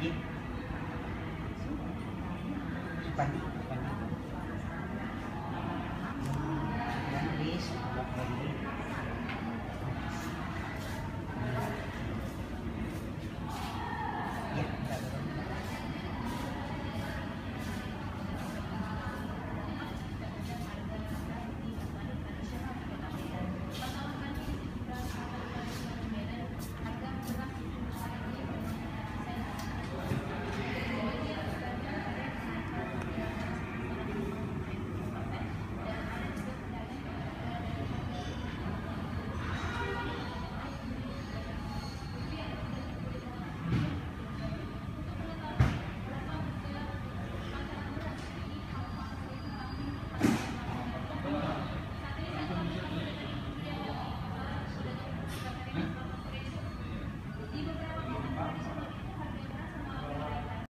Pagi. Pagi.